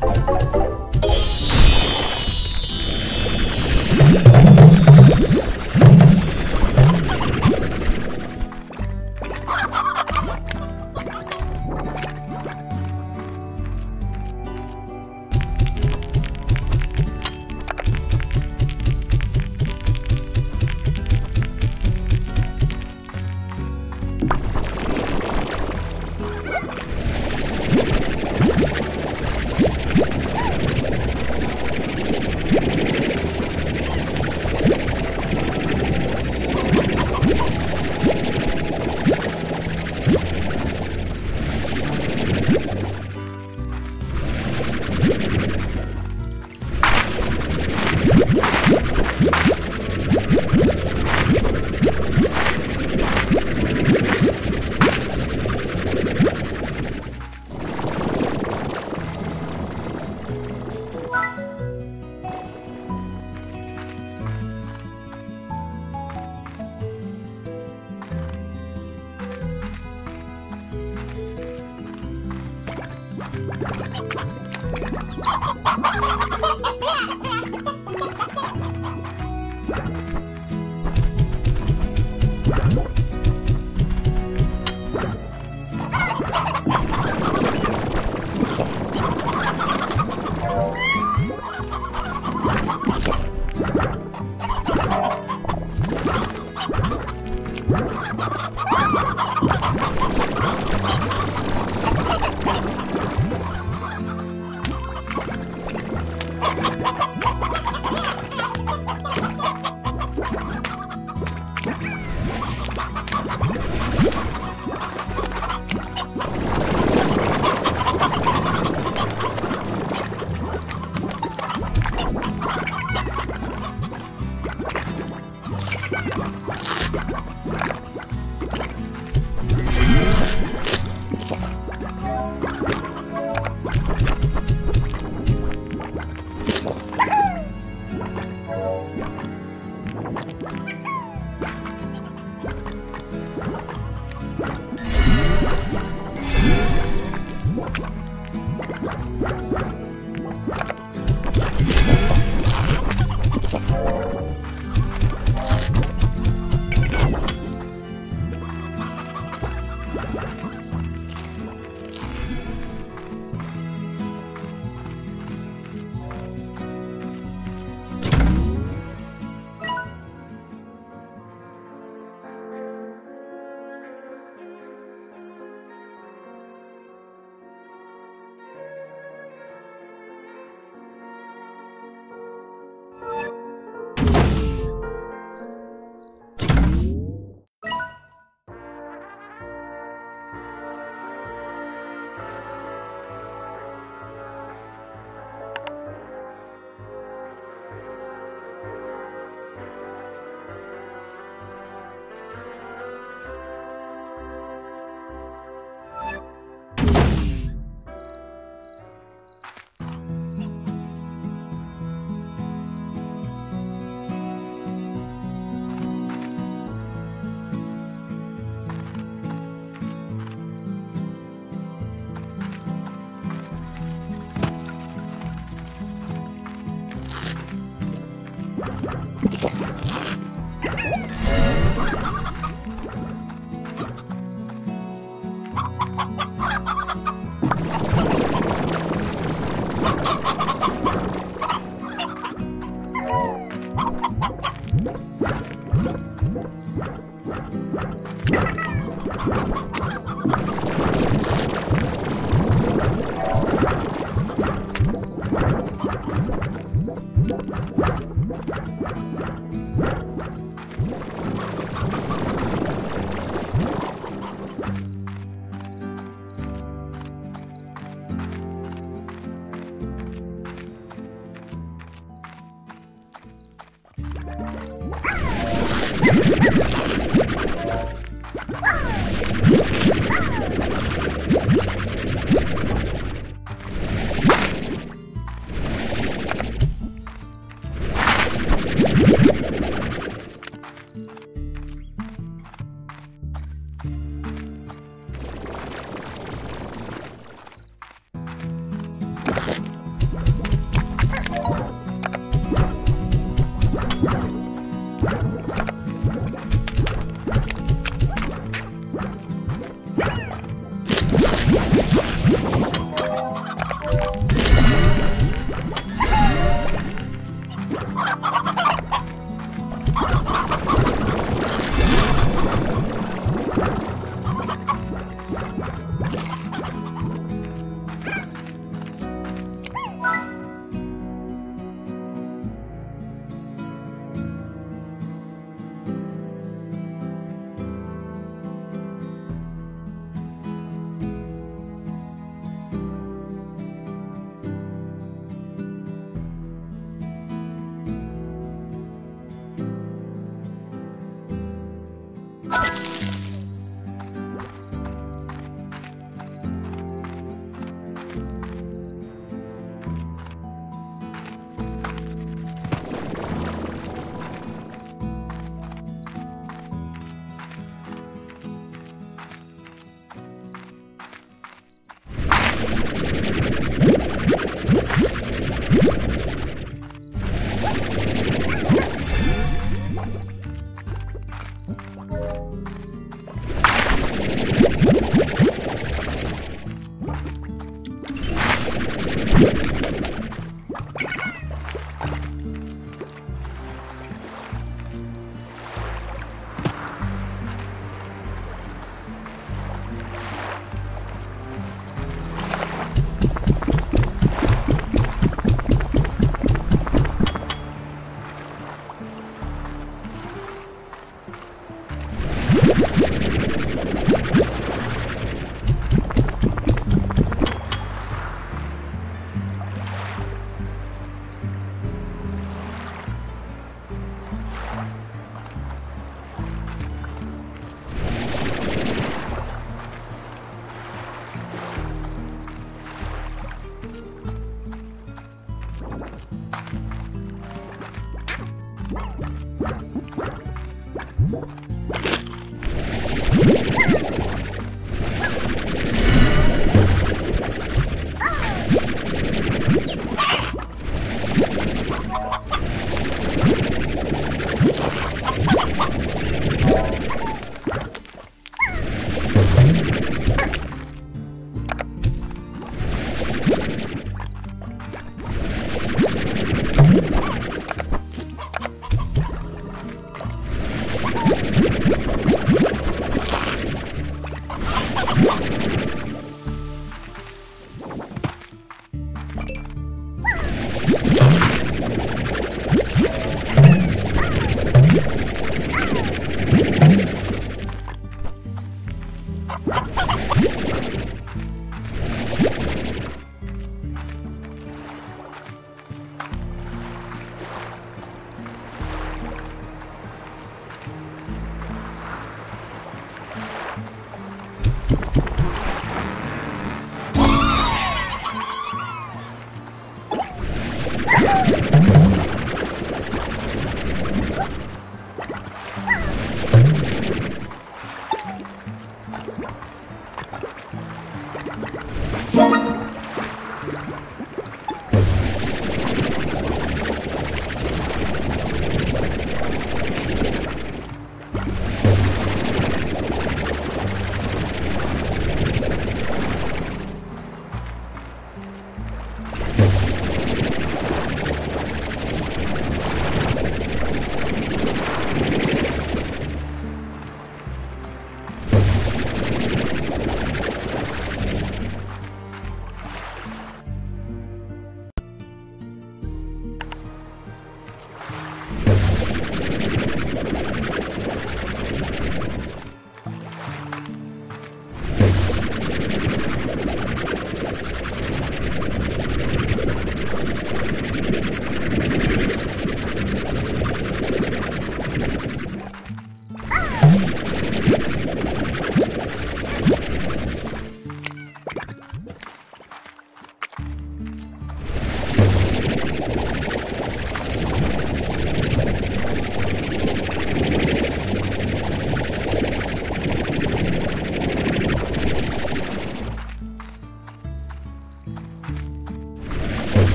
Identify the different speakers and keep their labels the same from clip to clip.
Speaker 1: Thank you. Thank you.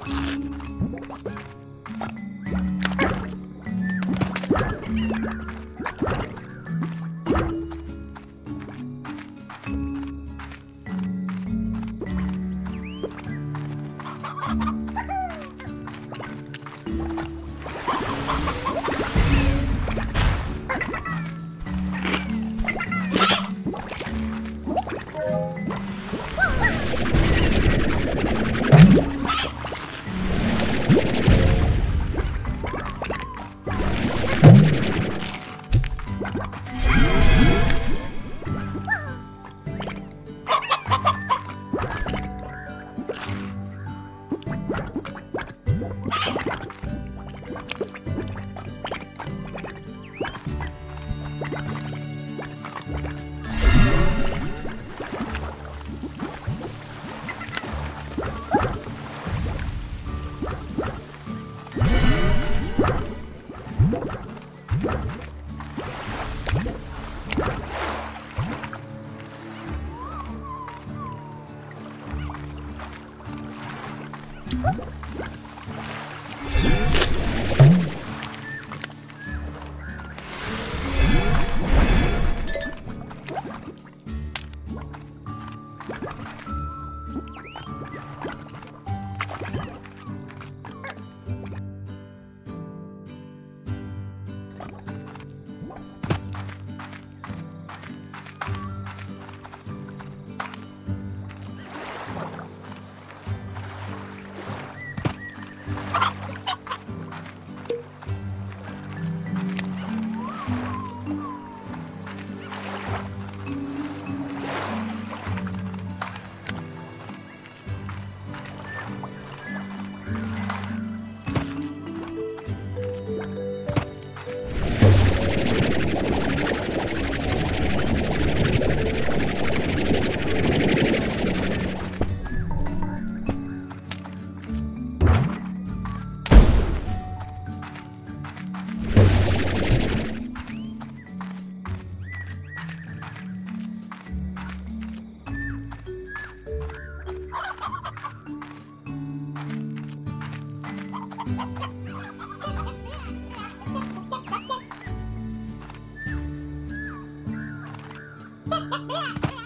Speaker 1: Thank you 哈哈哈哈哈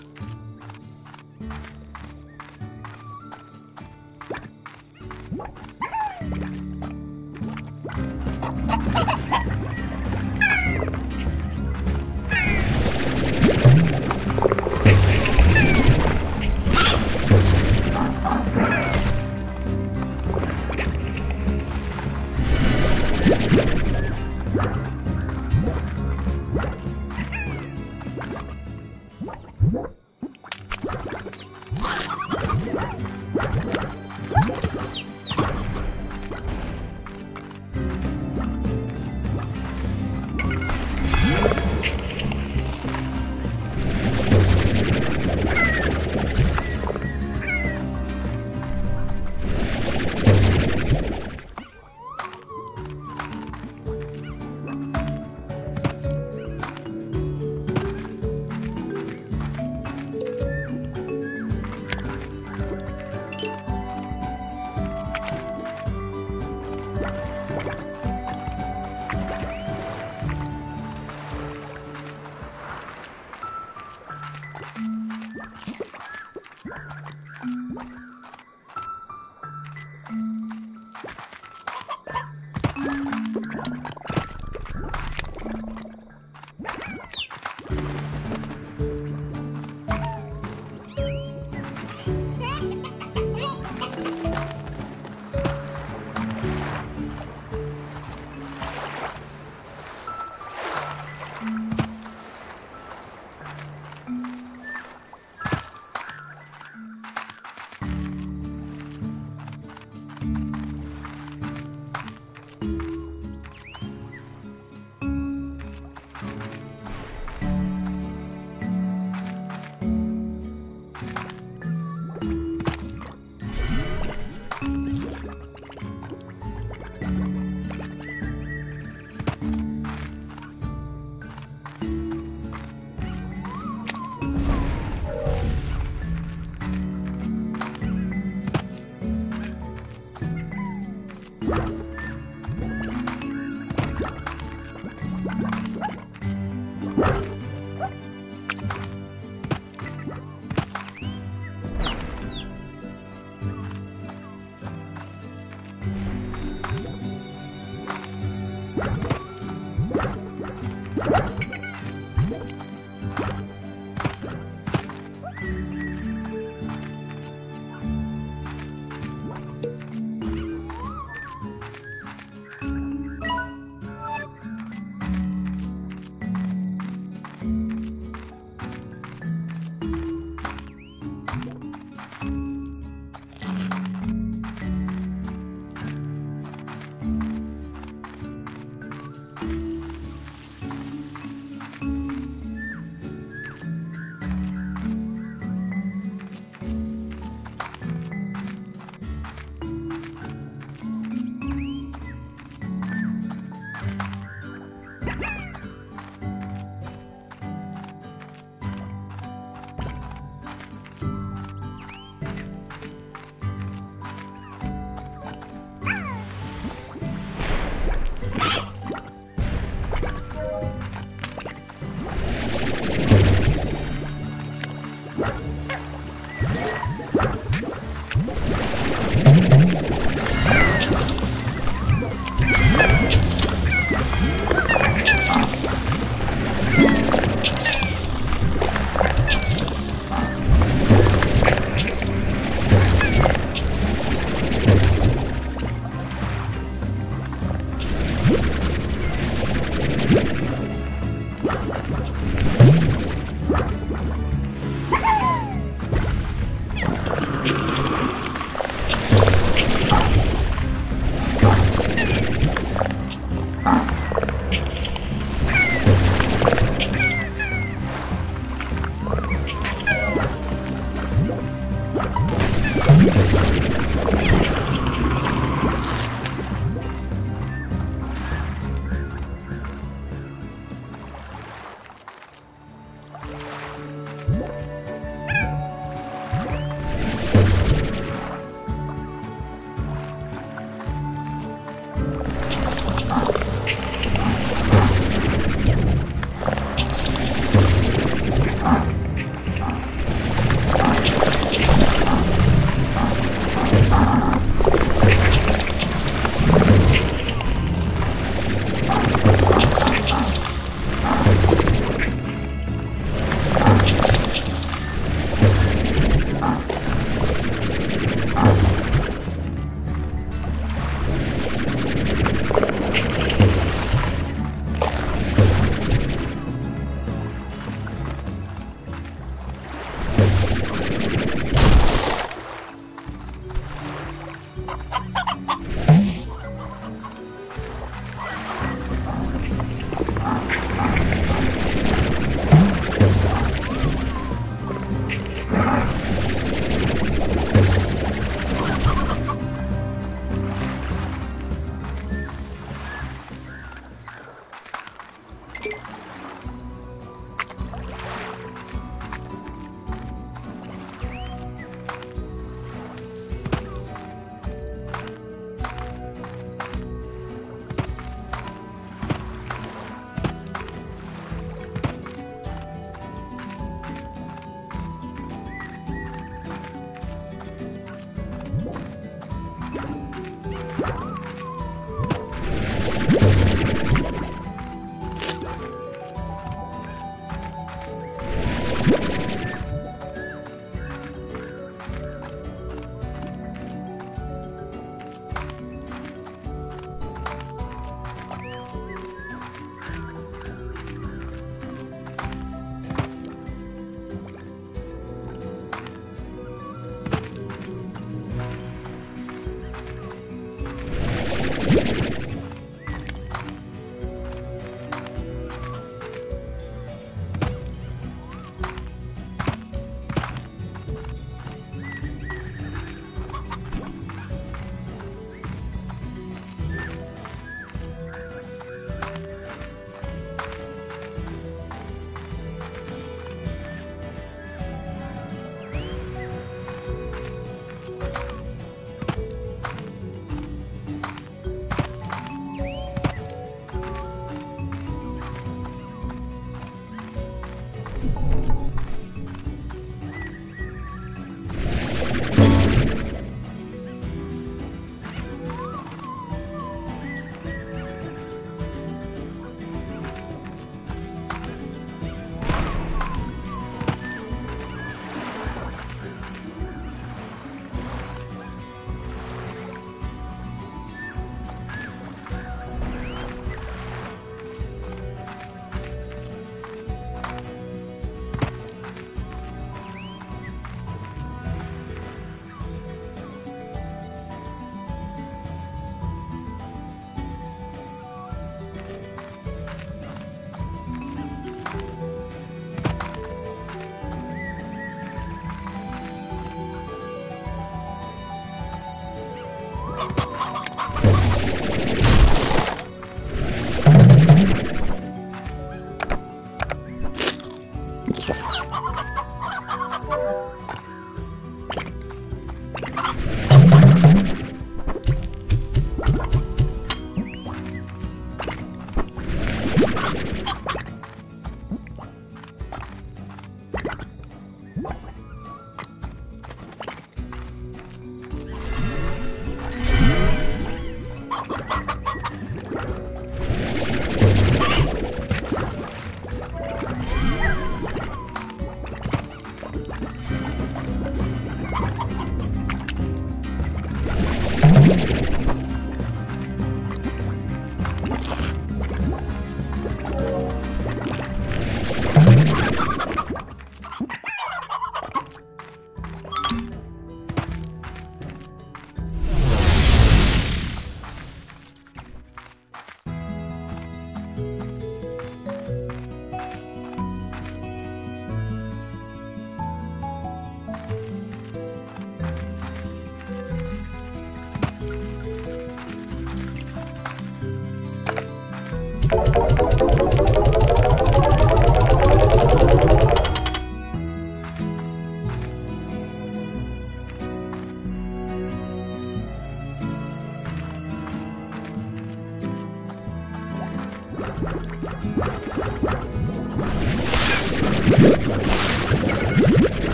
Speaker 1: you